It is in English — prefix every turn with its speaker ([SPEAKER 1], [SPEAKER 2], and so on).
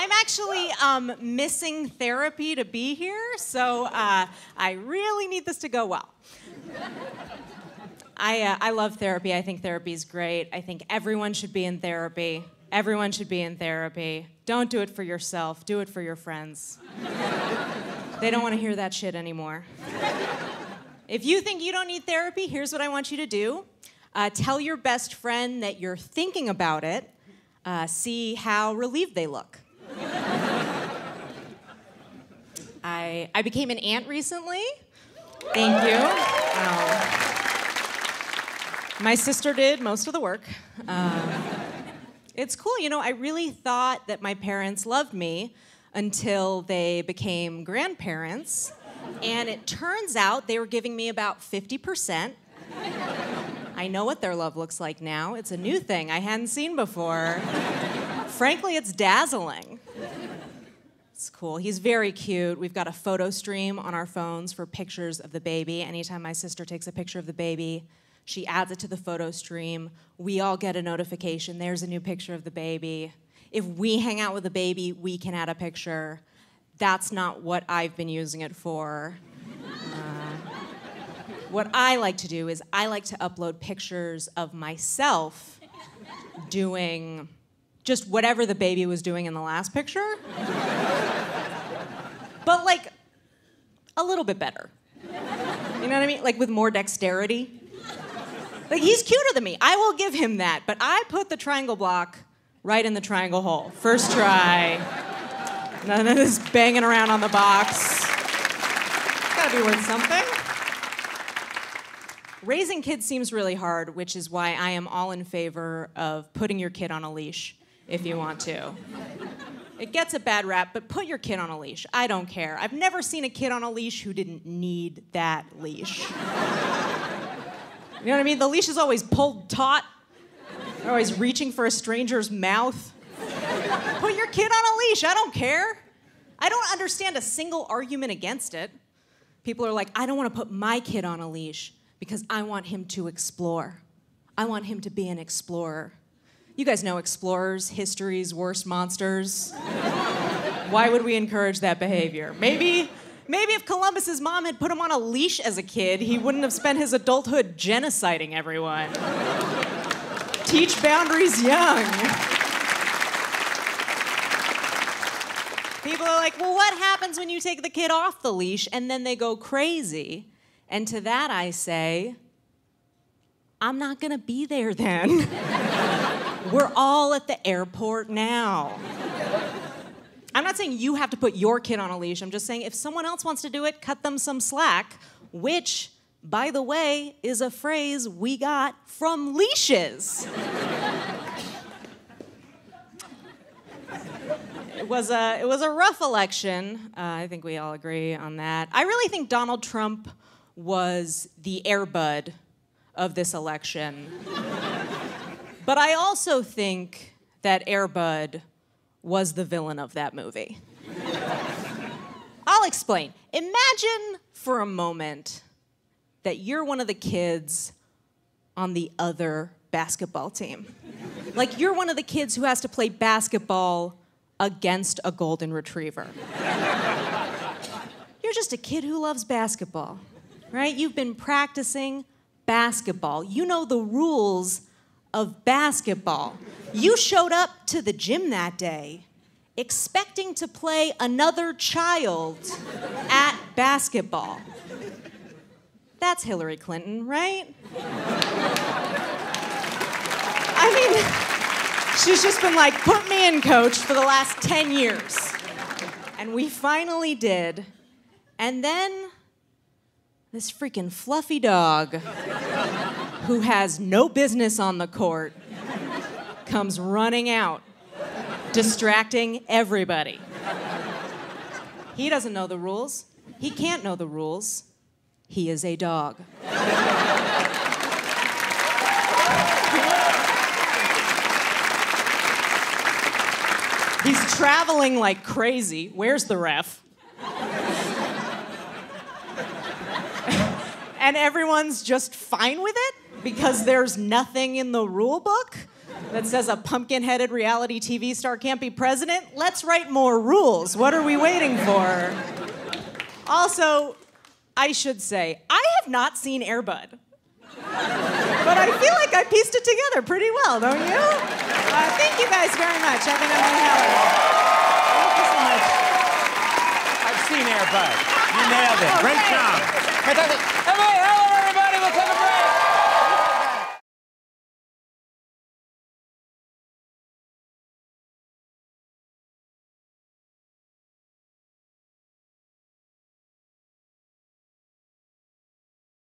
[SPEAKER 1] I'm actually um, missing therapy to be here, so uh, I really need this to go well. I, uh, I love therapy. I think therapy is great. I think everyone should be in therapy. Everyone should be in therapy. Don't do it for yourself, do it for your friends. they don't want to hear that shit anymore. if you think you don't need therapy, here's what I want you to do uh, tell your best friend that you're thinking about it, uh, see how relieved they look. I, I became an aunt recently. Thank you. Um, my sister did most of the work. Um, it's cool. You know, I really thought that my parents loved me until they became grandparents. And it turns out they were giving me about 50%. I know what their love looks like now. It's a new thing I hadn't seen before. Frankly, it's dazzling. It's cool. He's very cute. We've got a photo stream on our phones for pictures of the baby. Anytime my sister takes a picture of the baby, she adds it to the photo stream. We all get a notification. There's a new picture of the baby. If we hang out with the baby, we can add a picture. That's not what I've been using it for. Uh, what I like to do is I like to upload pictures of myself doing just whatever the baby was doing in the last picture. But like a little bit better. You know what I mean? Like with more dexterity. Like he's cuter than me. I will give him that. But I put the triangle block right in the triangle hole. First try. None of this banging around on the box. It's Gotta be worth something. Raising kids seems really hard, which is why I am all in favor of putting your kid on a leash if you want to. It gets a bad rap, but put your kid on a leash. I don't care. I've never seen a kid on a leash who didn't need that leash. You know what I mean? The leash is always pulled taut. They're always reaching for a stranger's mouth. Put your kid on a leash. I don't care. I don't understand a single argument against it. People are like, I don't want to put my kid on a leash because I want him to explore. I want him to be an explorer. You guys know explorers, history's worst monsters. Why would we encourage that behavior? Maybe Maybe if Columbus's mom had put him on a leash as a kid, he wouldn't have spent his adulthood genociding everyone. Teach boundaries young. People are like, well, what happens when you take the kid off the leash and then they go crazy? And to that I say, I'm not gonna be there then. We're all at the airport now. I'm not saying you have to put your kid on a leash. I'm just saying if someone else wants to do it, cut them some slack, which, by the way, is a phrase we got from leashes. it was a it was a rough election. Uh, I think we all agree on that. I really think Donald Trump was the Air Bud of this election. But I also think that Air Bud was the villain of that movie. I'll explain. Imagine for a moment that you're one of the kids on the other basketball team. Like you're one of the kids who has to play basketball against a golden retriever. you're just a kid who loves basketball, right? You've been practicing basketball. You know the rules of basketball. You showed up to the gym that day expecting to play another child at basketball. That's Hillary Clinton, right? I mean, she's just been like, put me in, coach, for the last 10 years. And we finally did. And then this freaking fluffy dog who has no business on the court comes running out, distracting everybody. He doesn't know the rules. He can't know the rules. He is a dog. He's traveling like crazy. Where's the ref? and everyone's just fine with it because there's nothing in the rule book. that says a pumpkin headed reality TV star can't be president? Let's write more rules. What are we waiting for? Also, I should say, I have not seen Air Bud. But I feel like I pieced it together pretty well, don't you? Uh, thank you guys very much. I've been Emily Heller. Thank you so much.
[SPEAKER 2] I've seen Air Bud. You nailed it.
[SPEAKER 3] Great job.
[SPEAKER 2] Fantastic. Emily, Heller, everybody. We'll take a break.